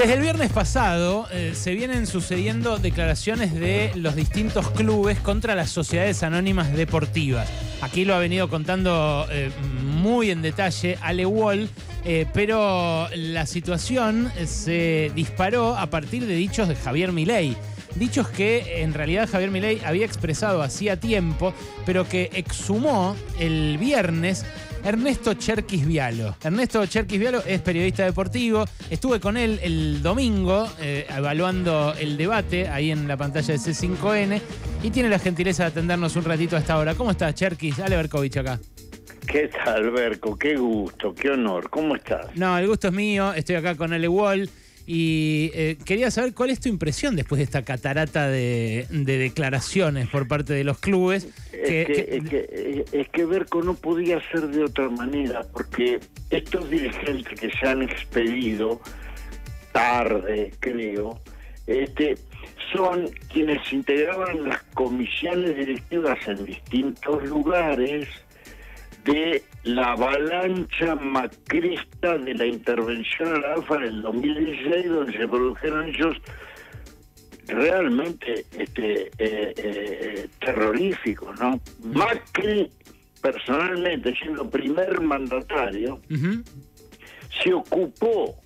Desde el viernes pasado eh, se vienen sucediendo declaraciones de los distintos clubes contra las sociedades anónimas deportivas. Aquí lo ha venido contando eh, muy en detalle Ale Wall, eh, pero la situación se disparó a partir de dichos de Javier Milei. Dichos que en realidad Javier Milei había expresado hacía tiempo, pero que exhumó el viernes Ernesto Cherkis Vialo. Ernesto Cherkis Vialo es periodista deportivo. Estuve con él el domingo eh, evaluando el debate ahí en la pantalla de C5N y tiene la gentileza de atendernos un ratito a esta hora. ¿Cómo estás, Cherkis? Ale Berkovich acá. ¿Qué tal, Berco? Qué gusto, qué honor. ¿Cómo estás? No, el gusto es mío. Estoy acá con Ale Wall. Y eh, quería saber cuál es tu impresión después de esta catarata de, declaraciones por parte de los clubes. Es que, es, que, Berco no podía ser de otra manera, porque estos dirigentes que se han expedido tarde, creo, este, son quienes integraban las comisiones directivas en distintos lugares de la avalancha macrista de la intervención a la AFA en el 2016, donde se produjeron hechos realmente este, eh, eh, terroríficos, ¿no? Macri, personalmente, siendo primer mandatario, se ocupó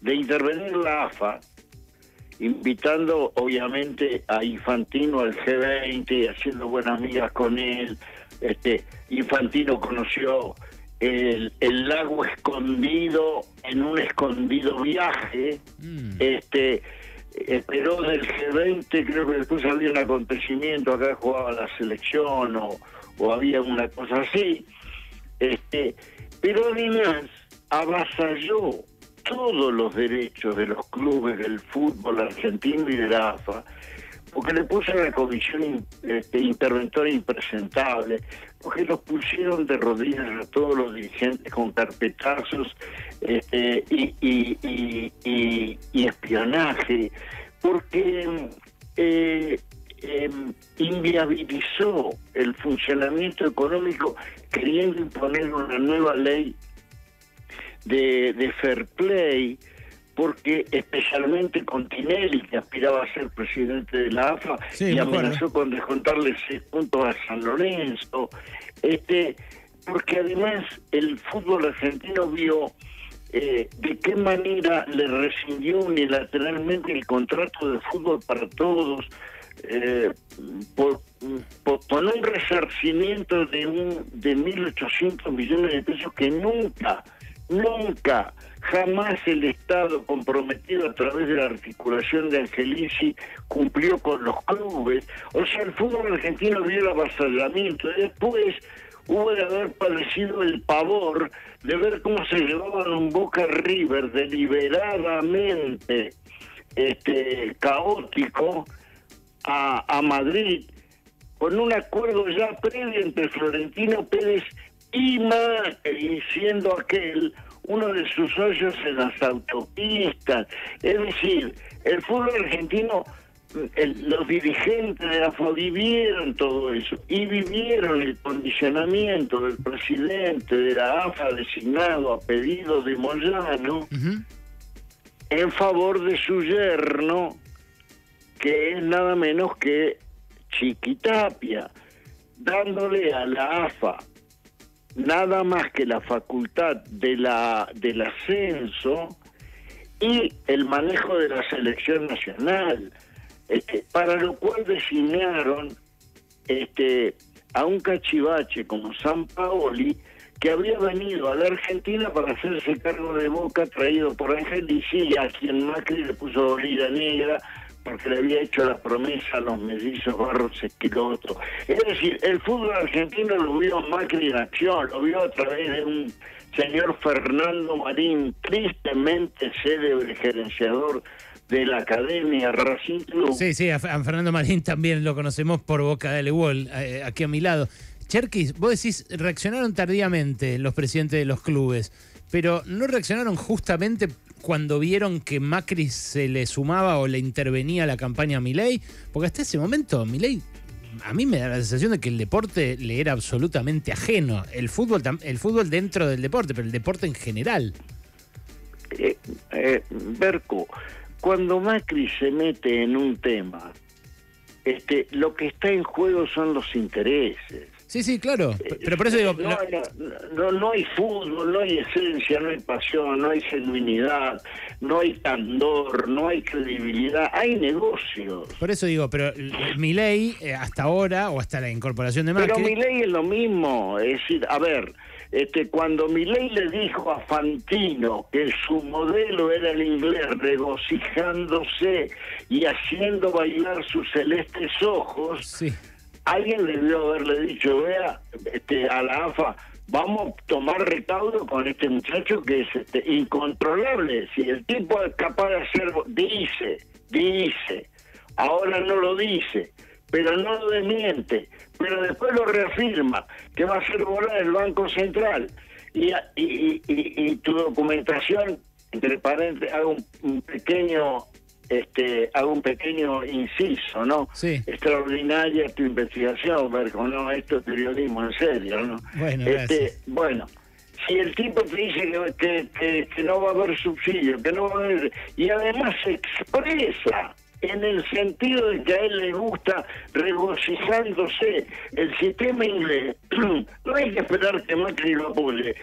de intervenir la AFA, invitando obviamente a Infantino al G20 y haciendo buenas amigas con él, este, Infantino conoció el, lago escondido en un escondido viaje, mm. este esperó del G20, creo que después había un acontecimiento, acá jugaba la selección o, o había una cosa así, este, pero además avasalló todos los derechos de los clubes del fútbol argentino y de la AFA porque le puso una comisión este, interventora impresentable, porque los pusieron de rodillas a todos los dirigentes con carpetazos este, y, espionaje, porque eh, em, inviabilizó el funcionamiento económico queriendo imponer una nueva ley de fair play, porque especialmente con Tinelli, que aspiraba a ser presidente de la AFA, y amenazó con descontarle seis puntos a San Lorenzo, este, porque además el fútbol argentino vio eh, de qué manera le rescindió unilateralmente el contrato de fútbol para todos, eh, por, con un resarcimiento de, un, de 1.800 millones de pesos que nunca, nunca Jamás el Estado comprometido a través de la articulación de Angelici cumplió con los clubes. O sea, el fútbol argentino vio el avasallamiento. Después hubo de haber padecido el pavor de ver cómo se llevaban un Boca River deliberadamente este, caótico a, a Madrid con un acuerdo ya previo entre Florentino Pérez y Macri, siendo aquel uno de sus hoyos en las autopistas. Es decir, el fútbol argentino, los dirigentes de la FA vivieron todo eso y vivieron el condicionamiento del presidente de la AFA designado a pedido de Moyano en favor de su yerno, que es nada menos que Chiquitapia, dándole a la AFA nada más que la facultad de la del ascenso y el manejo de la selección nacional, este, para lo cual designaron este, a un cachivache como San Paoli, que había venido a la Argentina para hacerse cargo de Boca, traído por Angelici, a quien Macri le puso orilla negra, porque le había hecho la promesa a los mellizos Barros Esquiloto. Es decir, el fútbol argentino lo vio Macri en acción, lo vio a través de un señor Fernando Marín, tristemente célebre gerenciador de la Academia Racing Club. Sí, sí, a, Fernando Marín también lo conocemos por boca de Lewol, eh, aquí a mi lado. Cherkis, vos decís, reaccionaron tardíamente los presidentes de los clubes, pero ¿no reaccionaron justamente cuando vieron que Macri se le sumaba o le intervenía la campaña a Milei? Porque hasta ese momento Milei a mí me da la sensación de que el deporte le era absolutamente ajeno. El fútbol, el fútbol dentro del deporte, pero el deporte en general. eh, eh, Berco, cuando Macri se mete en un tema, este, lo que está en juego son los intereses. Sí, sí, claro. Pero por eso digo. No, no, no, hay fútbol, no hay esencia, no hay pasión, no hay genuinidad, no hay candor, no hay credibilidad, hay negocios. Por eso digo, pero mi ley, eh, hasta ahora, o hasta la incorporación de Macri. Pero mi ley es lo mismo. Es decir, a ver, este, cuando ley le dijo a Fantino que su modelo era el inglés, regocijándose y haciendo bailar sus celestes ojos. Sí alguien debió haberle dicho, vea, este, a la AFA, vamos a tomar recaudo con este muchacho que es este, incontrolable. Si el tipo es capaz de hacerlo, dice, dice, ahora no lo dice, pero no lo desmiente, pero después lo reafirma, que va a ser volar el Banco Central. Y, tu documentación, entre paréntesis, hago un pequeño este, hago un pequeño inciso, ¿no? Sí. Extraordinaria tu investigación, Berco, ¿no? Esto es periodismo en serio, ¿no? Bueno, este, bueno, si el tipo te dice que, que, que, no va a haber subsidio, que no va a haber... Y además se expresa en el sentido de que a él le gusta regocijándose el sistema inglés. no hay que esperar que Macri lo apoye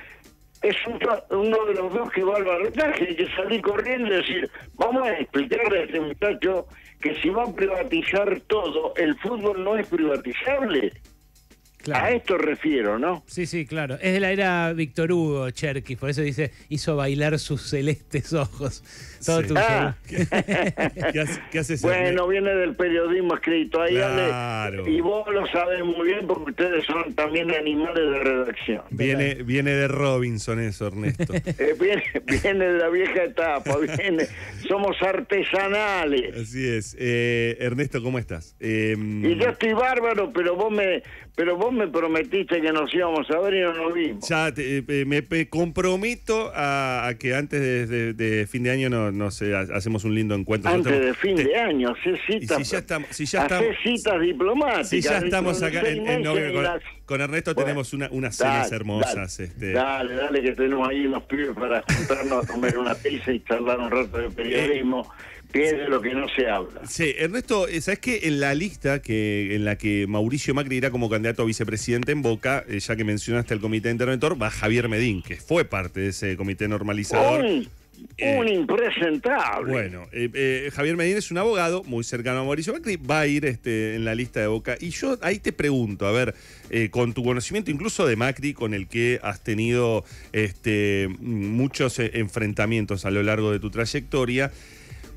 es uno de los dos que va al barretaje, que salir corriendo y decir, vamos a explicarle a este muchacho que si va a privatizar todo, el fútbol no es privatizable. A esto refiero, ¿no? Sí, sí, claro. Es de la era Víctor Hugo, Cherky, por eso dice, hizo bailar sus celestes ojos. Todo ah. ¿Qué, hace, Bueno, viene del periodismo escrito. Ahí y vos lo sabes muy bien porque ustedes son también animales de redacción. Viene, viene de Robinson eso, Ernesto. Eh, viene, de la vieja etapa, viene, somos artesanales. Así es. Eh, Ernesto, ¿cómo estás? Em, y yo estoy bárbaro, pero vos me pero vos me prometiste que nos íbamos a ver y no nos vimos. Ya eh, me, comprometo a, que antes de, fin de año no, no sé, hacemos un lindo encuentro. Antes de fin de año, citas. Si ya estamos, si ya estamos, citas diplomáticas. Si ya estamos acá en, con, Ernesto tenemos una, unas cenas hermosas. Dale, este. dale, dale, que tenemos ahí unos pibes para juntarnos a comer una pizza y charlar un rato de periodismo pierde lo que no se habla. Sí, Ernesto, eh, ¿sabes que en la lista que en la que Mauricio Macri irá como candidato a vicepresidente en Boca, eh, ya que mencionaste el comité interventor, va Javier Medín, que fue parte de ese comité normalizador? Un, eh, impresentable. Bueno, Javier Medín es un abogado muy cercano a Mauricio Macri, va a ir este, en la lista de Boca. Y yo ahí te pregunto, a ver, con tu conocimiento incluso de Macri, con el que has tenido este, muchos enfrentamientos a lo largo de tu trayectoria,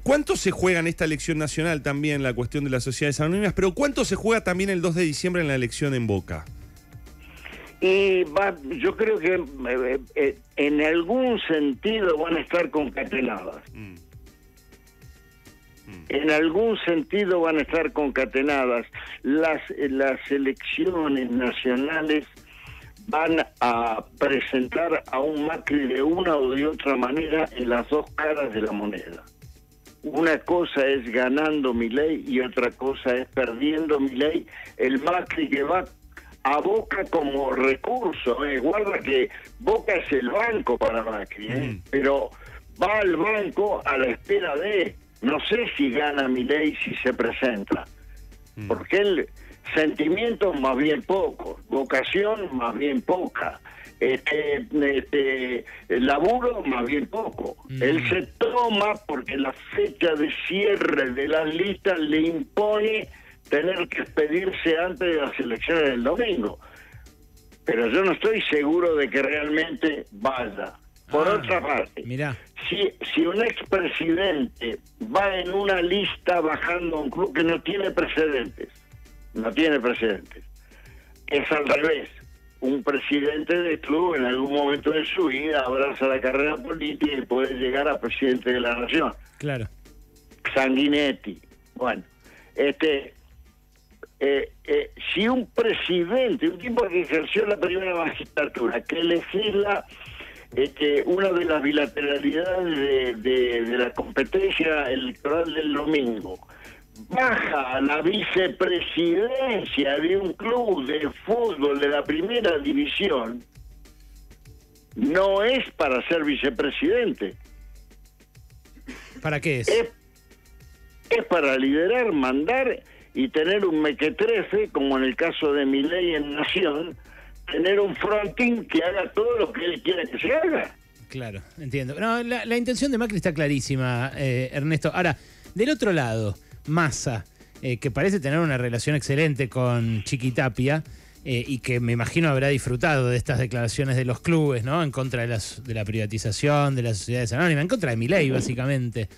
¿Cuánto se juega en esta elección nacional también la cuestión de las sociedades anónimas, pero cuánto se juega también el 2 de diciembre en la elección en Boca? Y yo creo que eh, eh, en algún sentido van a estar concatenadas. Mm. Mm. En algún sentido van a estar concatenadas. Las, las elecciones nacionales van a presentar a un Macri de una o de otra manera en las dos caras de la moneda una cosa es ganando mi ley y otra cosa es perdiendo mi ley. El Macri que va a Boca como recurso, eh. guarda que Boca es el banco para Macri, eh. pero va al banco a la espera de, no sé si gana mi ley si se presenta, porque el sentimiento más bien poco, vocación más bien poca este, este laburo más bien poco. Mm. Él se toma porque la fecha de cierre de las listas le impone tener que expedirse antes de las elecciones del domingo. Pero yo no estoy seguro de que realmente vaya. Por ah, otra parte, mira. Si, si un expresidente va en una lista bajando a un club que no tiene precedentes, no tiene precedentes, es al revés un presidente de club en algún momento de su vida abraza la carrera política y puede llegar a presidente de la nación. Claro. Sanguinetti. Bueno, este, eh, eh, si un presidente, un tipo que ejerció la primera magistratura, que legisla este, una de las bilateralidades de, de la competencia electoral del domingo, baja a la vicepresidencia de un club de fútbol de la primera división, no es para ser vicepresidente, ¿Para qué es? es, es para liderar, mandar y tener un mequetrefe, como en el caso de Milei en Nación, tener un fronting que haga todo lo que él quiere que se haga. Claro, entiendo. No, la, la intención de Macri está clarísima, eh, Ernesto. Ahora, del otro lado, Massa, eh, que parece tener una relación excelente con Chiquitapia eh, y que me imagino habrá disfrutado de estas declaraciones de los clubes, ¿no? En contra de, de la privatización, de las sociedades anónimas, en contra de mi ley, básicamente.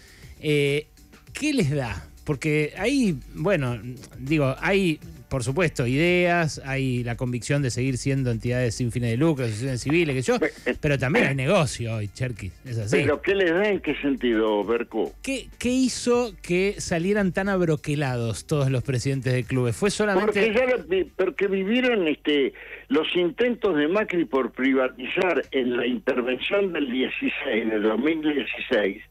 Eh, ¿Qué les da? Porque ahí, bueno, digo, hay, por supuesto, ideas, hay la convicción de seguir siendo entidades sin fines de lucro, asociaciones civiles, que yo, pero también hay negocio hoy, Cherky, es así. ¿Pero qué les da en qué sentido, Berco? ¿Qué, ¿Qué hizo que salieran tan abroquelados todos los presidentes de clubes? ¿Fue solamente...? Porque, ya porque vivieron este, los intentos de Macri por privatizar en la intervención del 16, del 2016,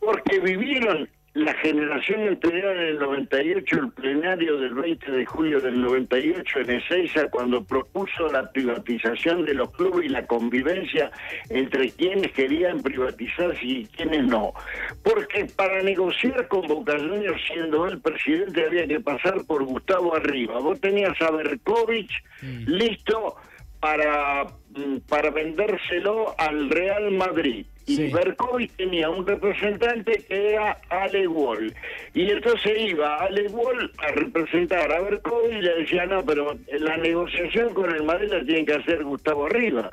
porque vivieron la generación anterior en el 98, el plenario del 20 de julio del 98 en Ezeiza, cuando propuso la privatización de los clubes y la convivencia entre quienes querían privatizarse y quienes no. Porque para negociar con Boca Juniors, siendo el presidente, había que pasar por Gustavo Arriba. Vos tenías a Berkovich listo para, mm, para vendérselo al Real Madrid. Y tenía un representante que era Ale Wall. Y entonces iba Ale Wall a representar a Berkovich y le decía, no, pero la negociación con el Madrid la tiene que hacer Gustavo Arriba.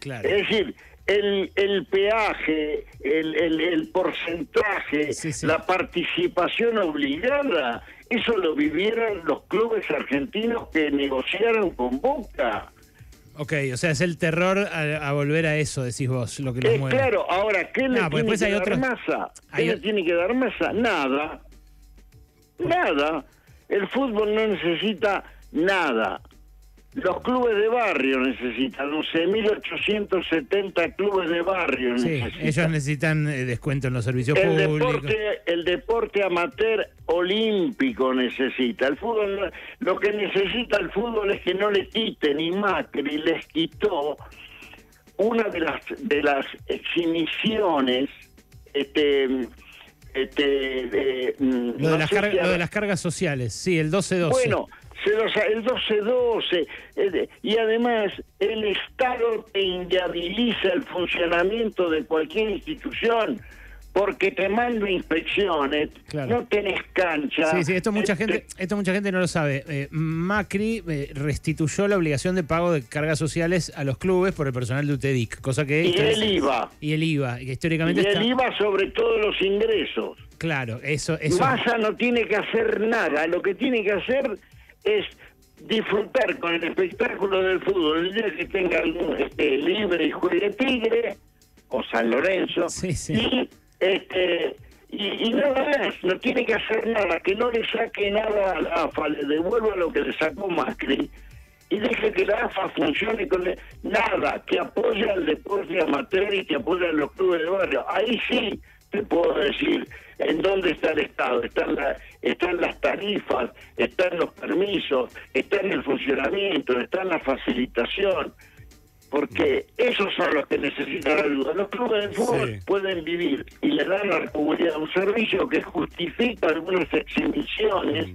Claro. Es decir, el, el peaje, el, el, el porcentaje, Sí, sí. la participación obligada, eso lo vivieron los clubes argentinos que negociaron con Boca. Ok, o sea, es el terror a, a volver a eso, decís vos, lo que los Eh, mueve. claro, ahora, ¿qué le No, tiene que hay dar otros- masa? ¿Qué hay le tiene que dar masa? Nada. Nada. El fútbol no necesita nada. Los clubes de barrio necesitan, 11.870 clubes de barrio Sí, necesitan. ellos necesitan eh, descuento en los servicios El públicos. deporte, el deporte amateur olímpico necesita. El fútbol, lo que necesita el fútbol es que no le quiten y Macri les quitó una de las de las exhibiciones, este, este, de, mm, las sé carga- si lo de las cargas sociales, sí, el 12-12. bueno, se los, el 12-12, eh, y además el Estado te inviabiliza el funcionamiento de cualquier institución porque te manda inspecciones, Claro. no tenés cancha. Sí, sí, esto mucha Este, gente, esto mucha gente no lo sabe. Eh, Macri eh, restituyó la obligación de pago de cargas sociales a los clubes por el personal de UTEDIC, cosa que Y el IVA. y el IVA, que Y históricamente el está IVA sobre todos los ingresos. claro, eso eso Massa no tiene que hacer nada, lo que tiene que hacer es disfrutar con el espectáculo del fútbol. El día que tenga algún este, libre y juegue Tigre o San Lorenzo. Sí, sí. Y, este, y, y nada más, no tiene que hacer nada, que no le saque nada a la AFA, le devuelva lo que le sacó Macri y deje que la AFA funcione con el- nada, que apoye al deporte amateur y que apoye a los clubes de barrio. Ahí sí te puedo decir en dónde está el Estado. Están, la, están las tarifas, están los permisos, está en el funcionamiento, está en la facilitación. Porque esos son los que necesitan ayuda. Los clubes de fútbol Sí. pueden vivir y le dan a la comunidad un servicio que justifica algunas exhibiciones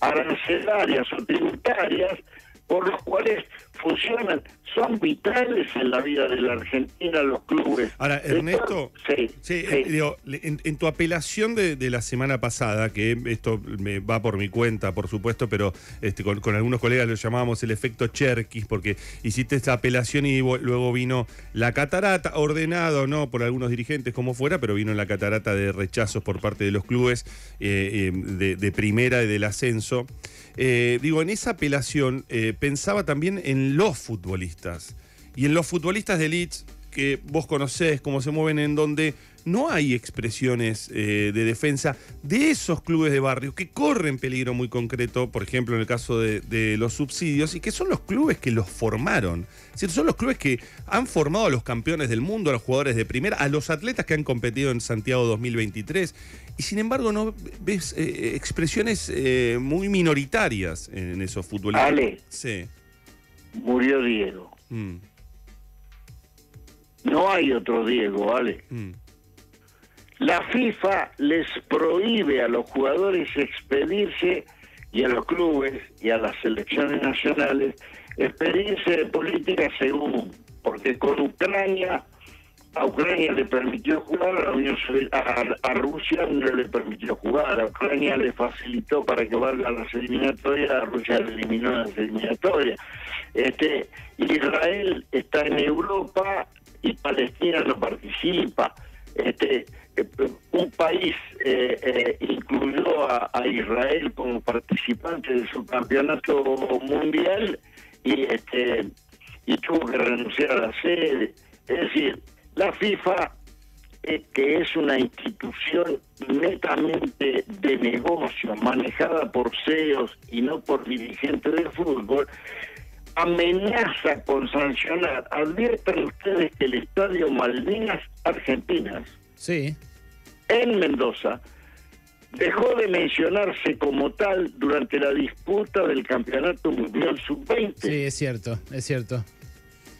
arancelarias o tributarias por los cuales funcionan, son vitales en la vida de la Argentina los clubes. Ahora, Ernesto, Sí, Sí, sí. eh, digo, en, en tu apelación de, de la semana pasada, que esto me va por mi cuenta, por supuesto, pero este, con, con algunos colegas lo llamábamos el efecto Cherkis, porque hiciste esta apelación y luego vino la catarata, ordenado no por algunos dirigentes como fuera, pero vino la catarata de rechazos por parte de los clubes eh, eh, de, de primera y del ascenso. Eh, digo, en esa apelación pensaba también en los futbolistas y en los futbolistas de Leeds que vos conocés, cómo se mueven, en donde no hay expresiones eh, de defensa de esos clubes de barrio que corren peligro muy concreto, por ejemplo, en el caso de, de los subsidios, y que son los clubes que los formaron. Es decir, son los clubes que han formado a los campeones del mundo, a los jugadores de primera, a los atletas que han competido en Santiago 2023. Y sin embargo, no ves eh, expresiones eh, muy minoritarias en esos futbolistas. Ale. Sí. Murió Diego. Mm, No hay otro Diego, ¿vale? mm. la FIFA les prohíbe a los jugadores expedirse y a los clubes y a las selecciones nacionales expedirse de política según, porque con Ucrania a Ucrania le permitió jugar, a, la Unión a, Rusia no le permitió jugar, a Ucrania le facilitó para que valga las eliminatorias, a Rusia le eliminó las eliminatorias. Este, Israel está en Europa y Palestina no participa. Este, eh, un país eh, eh, incluyó a, a, Israel como participante de su campeonato mundial y este y tuvo que renunciar a la sede. Es decir, la FIFA, eh, que es una institución netamente de negocio, manejada por CEOs y no por dirigentes del fútbol, amenaza con sancionar. Adviertan ustedes que el Estadio Malvinas Argentinas, sí. en Mendoza, dejó de mencionarse como tal durante la disputa del Campeonato Mundial Sub-20. Sí, es cierto, es cierto.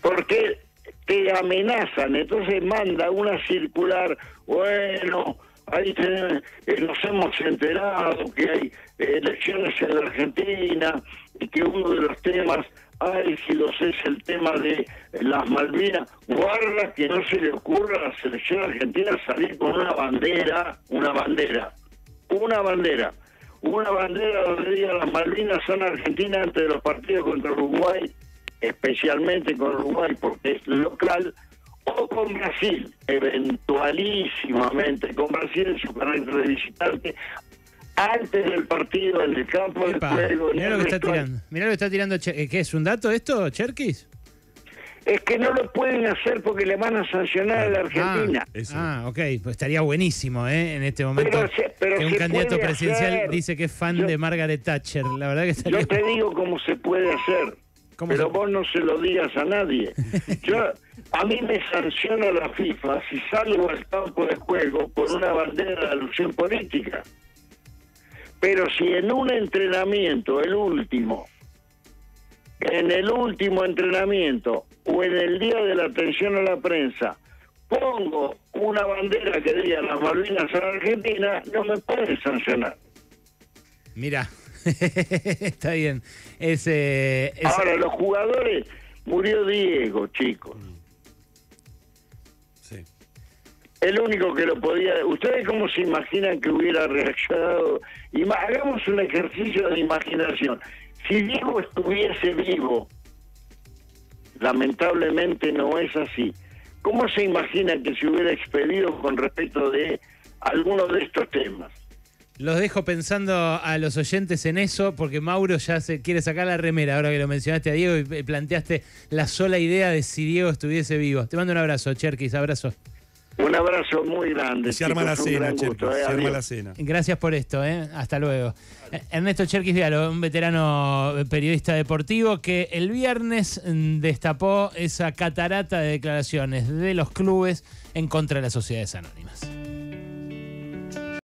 Porque te amenazan, entonces manda una circular, bueno, ahí eh, nos hemos enterado que hay elecciones en Argentina y que uno de los temas álgidos es el tema de las Malvinas. Guarda que no se le ocurra a la selección argentina salir con una bandera, una bandera, una bandera, una bandera donde diga las Malvinas son argentinas antes de los partidos contra Uruguay especialmente con Uruguay porque es local, o con Brasil, eventualísimamente con Brasil en su carácter de visitante, antes del partido, en el campo del juego. Mirá lo que está tirando. Mirá lo que está tirando. ¿Qué es un dato esto, Cherkis? Es que no lo pueden hacer porque le van a sancionar a la ah, Argentina. Ah, ok, pues estaría buenísimo, ¿eh? En este momento que un candidato presidencial dice que es fan de Margaret Thatcher. La verdad que estaría... Yo te digo cómo se puede hacer pero vos no se lo digas a nadie. Yo, a mí me sanciona la FIFA si salgo al campo de juego por una bandera de alusión política. Pero si en un entrenamiento, el último, en el último entrenamiento o en el día de la atención a la prensa, pongo una bandera que diga las Malvinas a Argentina, no me pueden sancionar. Mira, Está bien. Ese, Ahora, los jugadores, murió Diego, chicos. Sí. El único que lo podía. ¿Ustedes cómo se imaginan que hubiera reaccionado? hagamos un ejercicio de imaginación. Si Diego estuviese vivo, lamentablemente no es así. ¿Cómo se imagina que se hubiera expedido con respecto de alguno de estos temas? Los dejo pensando a los oyentes en eso, porque Mauro ya se quiere sacar la remera, ahora que lo mencionaste a Diego y planteaste la sola idea de si Diego estuviese vivo. Te mando un abrazo, Cherkis, abrazo. Un abrazo muy grande. Se arma la cena, Cherkis, eh, se arma la cena. Gracias por esto, ¿eh? hasta luego. Eh, Ernesto Cherkis Vialo, un veterano periodista deportivo que el viernes mm, destapó esa catarata de declaraciones de los clubes en contra de las sociedades anónimas.